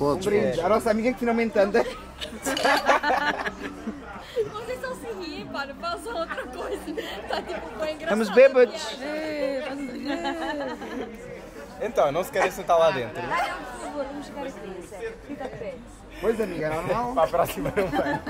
Podes, Um brinde A nossa amiga que finalmente anda. Vocês estão se riem, pá, não façam outra coisa. Está tipo bem engraçado. Estamos bêbados. Então, não se querem sentar lá dentro. Ah, não, por favor, vamos chegar aqui. Fica a pé. Pois amiga, é normal. Para a próxima não vai.